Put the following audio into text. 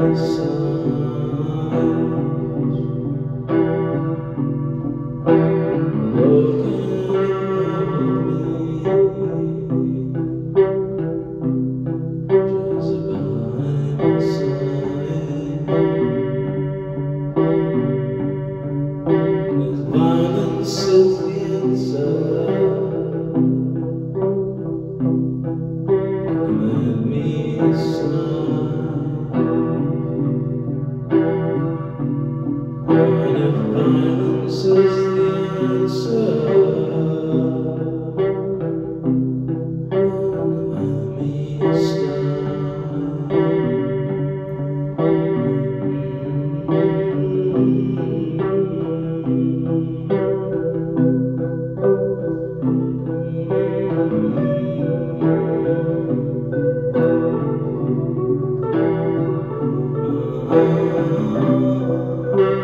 so Música